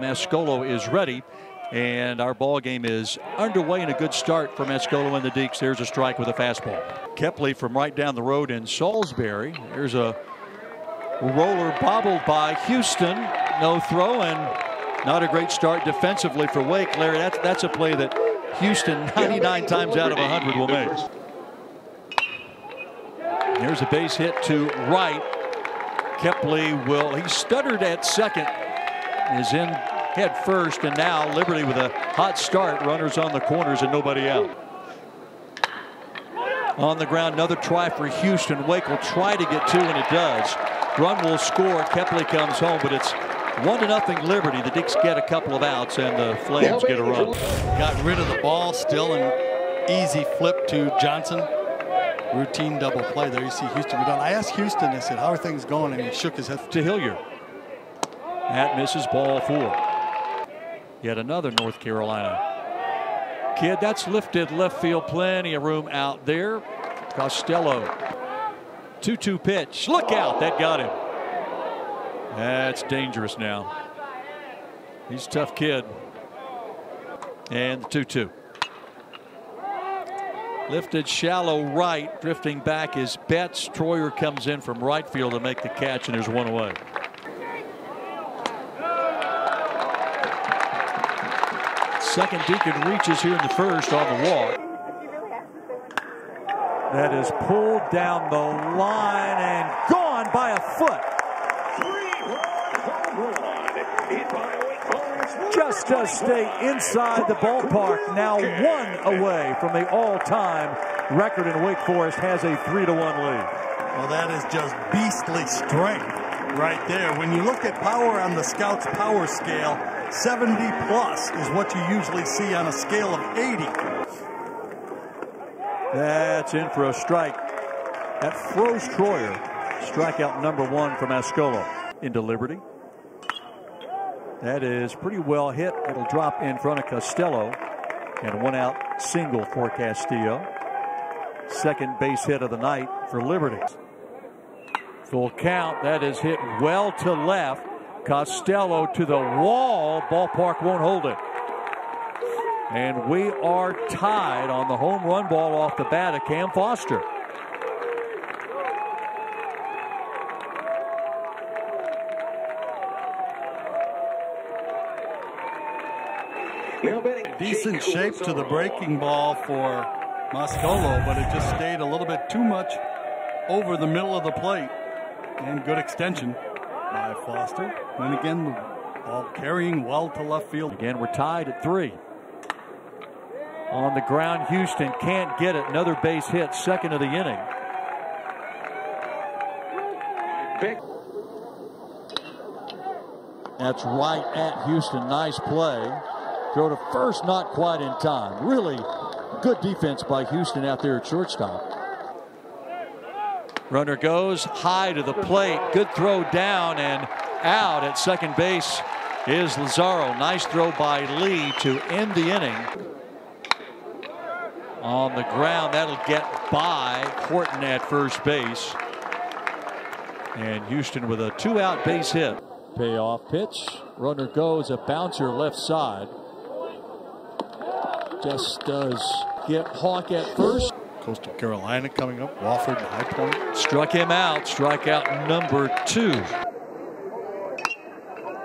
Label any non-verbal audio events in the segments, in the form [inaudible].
Mascolo is ready. And our ball game is underway and a good start for Mascolo and the Deacs. There's a strike with a fastball. Kepley from right down the road in Salisbury. There's a roller bobbled by Houston. No throw and not a great start defensively for Wake. Larry, that's, that's a play that Houston [laughs] 99 times out of 100 will make. There's a base hit to right. Kepley will, he stuttered at second, is in head first, and now Liberty with a hot start. Runners on the corners and nobody out. On the ground, another try for Houston. Wake will try to get two, and it does. Run will score. Kepley comes home, but it's one to nothing Liberty. The Deacs get a couple of outs, and the Flames get a run. Got rid of the ball, still an easy flip to Johnson. Routine double play there. You see Houston. I asked Houston, I said, how are things going? And he shook his head. To Hilliard. That misses ball four. Yet another North Carolina kid. That's lifted left field. Plenty of room out there. Costello. 2 2 pitch. Look out. That got him. That's dangerous now. He's a tough kid. And the 2 2. Lifted shallow right. Drifting back is Betts. Troyer comes in from right field to make the catch, and there's one away. Second Deacon reaches here in the first on the walk. That is pulled down the line and gone by a foot. Just to stay inside the ballpark. Now one away from the all-time record in Wake Forest has a three to one lead. Well, that is just beastly strength right there. When you look at power on the Scouts power scale, 70 plus is what you usually see on a scale of 80. That's in for a strike. That froze Troyer. Strikeout number one from Mascolo into Liberty. That is pretty well hit. It'll drop in front of Costello. And one out single for Castillo. Second base hit of the night for Liberty. Full count. That is hit well to left. Costello to the wall. Ballpark won't hold it. And we are tied on the home run ball off the bat of Cam Foster. Decent shape to the breaking ball for Mascolo, but it just stayed a little bit too much over the middle of the plate. And good extension by Foster. And again, the ball carrying well to left field. Again, we're tied at three. On the ground, Houston can't get it. Another base hit, second of the inning. Big. That's right at Houston. Nice play. Throw to first, not quite in time. Really good defense by Houston out there at shortstop. Runner goes high to the plate. Good throw down and out at second base is Lazaro. Nice throw by Lee to end the inning. On the ground, that'll get by Horton at first base. And Houston with a two out base hit. Payoff pitch. Runner goes a bouncer left side. Just does get Hawke at first. Coastal Carolina coming up. Wofford High Point. Struck him out. Strikeout number two.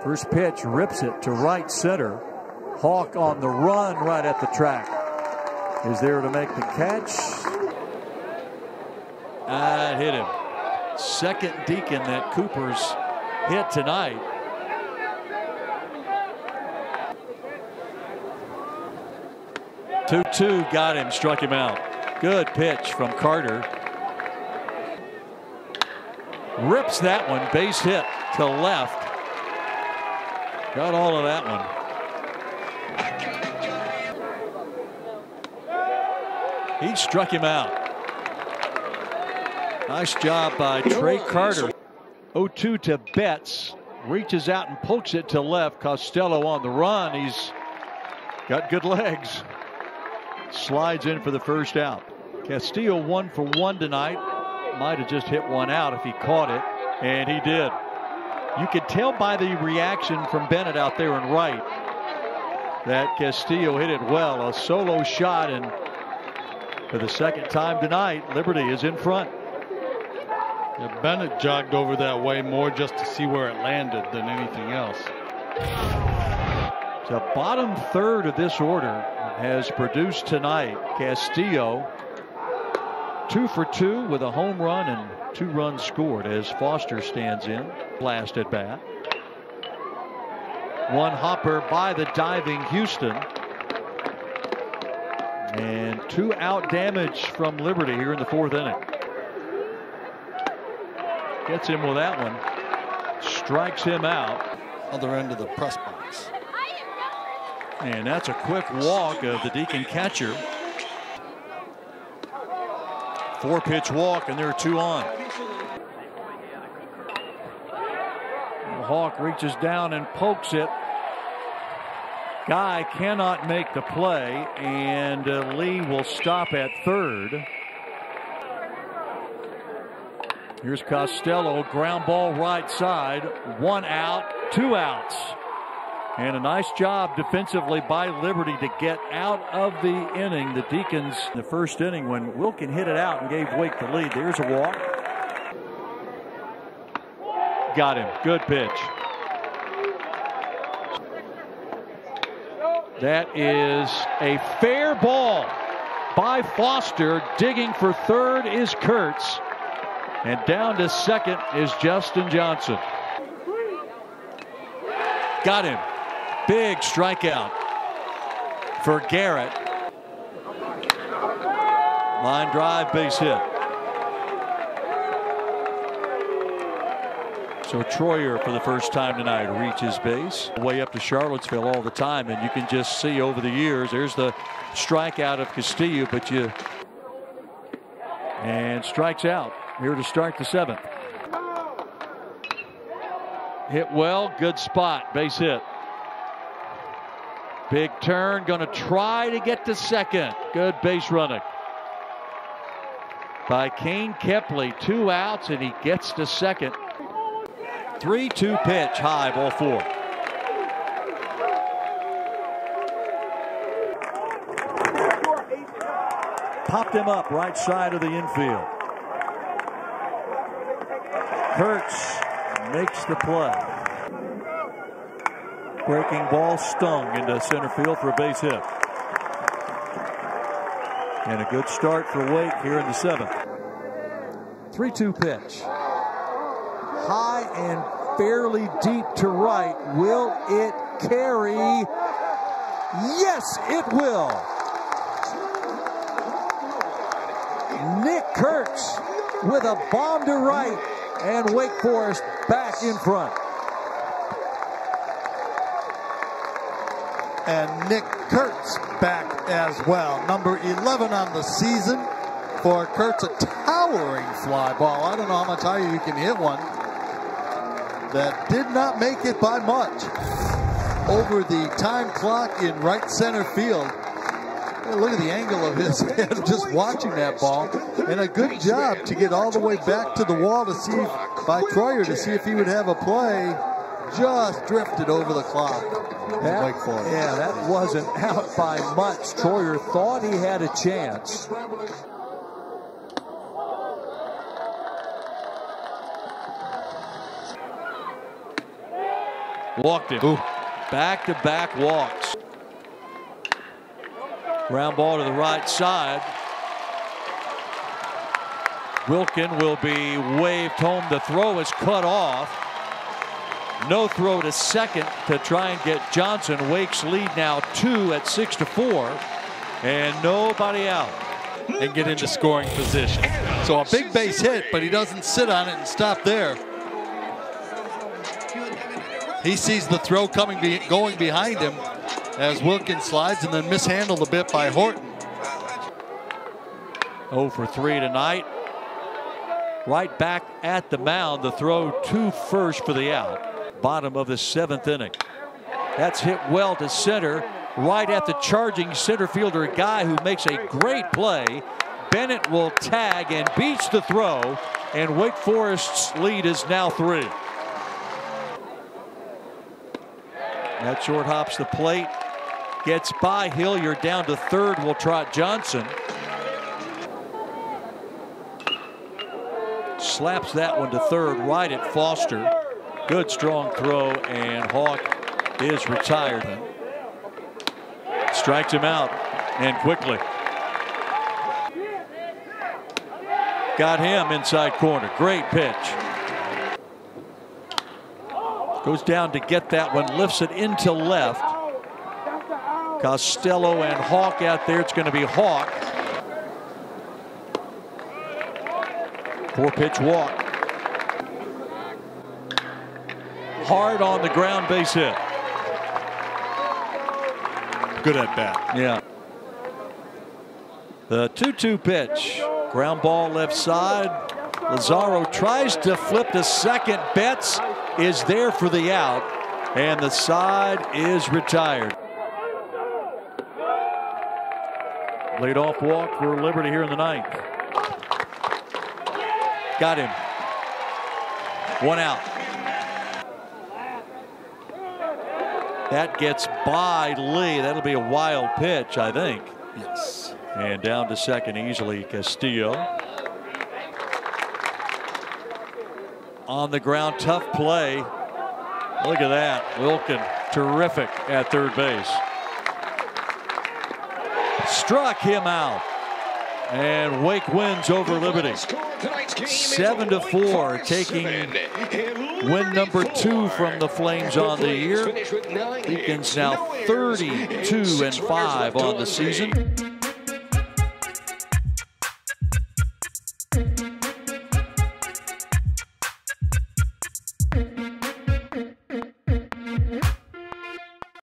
First pitch rips it to right center. Hawke on the run right at the track. Is there to make the catch. That hit him. Second Deacon that Cooper's hit tonight. Two two got him, struck him out. Good pitch from Carter. Rips that one, base hit to left. Got all of that one. He struck him out. Nice job by Trey Carter. 0-2 to Betts. Reaches out and pokes it to left. Costello on the run. He's got good legs. Slides in for the first out. Castillo one for one tonight. Might have just hit one out if he caught it. And he did. You could tell by the reaction from Bennett out there in right that Castillo hit it well. A solo shot, and for the second time tonight, Liberty is in front. Yeah, Bennett jogged over that way more just to see where it landed than anything else. The bottom third of this order has produced tonight. Castillo, two for two with a home run and two runs scored as Foster stands in. Blast at bat. One hopper by the diving Houston. And two out damage from Liberty here in the fourth inning. Gets him with that one. Strikes him out. Other end of the press box. And that's a quick walk of the Deacon catcher. Four pitch walk, and there are two on. The Hawke reaches down and pokes it. Guy cannot make the play, and uh, Lee will stop at third. Here's Costello, ground ball right side, one out, two outs. And a nice job defensively by Liberty to get out of the inning. The Deacons, the first inning, when Wilken hit it out and gave Wake the lead. There's a walk. Got him. Good pitch. That is a fair ball by Foster. Digging for third is Kurtz. And down to second is Justin Johnson. Got him. Big strikeout for Garrett. Line drive, base hit. So Troyer for the first time tonight reaches base. Way up to Charlottesville all the time and you can just see over the years there's the strikeout of Castillo but you and strikes out here to start the seventh. Hit well, good spot, base hit. Big turn, going to try to get to second. Good base running by Kane Kepley. Two outs, and he gets to second. 3 2 pitch, high, ball four. Popped him up right side of the infield. Kurtz makes the play. Breaking ball stung into center field for a base hit. And a good start for Wake here in the seventh. 3 2 pitch. High and fairly deep to right. Will it carry? Yes, it will. Nick Kurtz with a bomb to right, and Wake Forest back in front. And Nick Kurtz back as well. Number 11 on the season for Kurtz, a towering fly ball. I don't know how much higher you can hit one. That did not make it by much. Over the time clock in right center field. Look at the angle of his [laughs] head just watching that ball. And a good job to get all the way back to the wall to see by Troyer to see if he would have a play. Just drifted over the clock. That, yeah, that wasn't [laughs] out by much. Troyer thought he had a chance. Walked him. Back to back walks. Ground ball to the right side. Wilken will be waved home. The throw is cut off. No throw to second to try and get Johnson. Wake's lead now two at six to four. And nobody out. And get into scoring position. So a big base hit, but he doesn't sit on it and stop there. He sees the throw coming, be, going behind him as Wilkins slides and then mishandled a bit by Horton. 0 for 3 tonight. Right back at the mound. The throw to first for the out. Bottom of the seventh inning. That's hit well to center. Right at the charging center fielder a guy who makes a great play. Bennett will tag and beats the throw. And Wake Forest's lead is now three. That short hops the plate. Gets by Hilliard down to third. Will trot Johnson. Slaps that one to third, right at Foster. Good strong throw, and Hawke is retired. Strikes him out, and quickly. Got him inside corner. Great pitch. Goes down to get that one, lifts it into left. Costello and Hawke out there. It's going to be Hawke. Four pitch walk. Hard on the ground base hit. Good at bat. Yeah. The 2 2 pitch. Ground ball left side. Lazaro tries to flip to second. Betts is there for the out. And the side is retired. Lead off walk for Liberty here in the ninth. Got him. One out. That gets by Lee. That'll be a wild pitch, I think. Yes. And down to second easily, Castillo. On the ground, tough play. Look at that. Wilken, terrific at third base. Struck him out. And Wake wins over Liberty. Seven to four, taking win number two from the Flames on the year. Deacons now 32 and five on the season.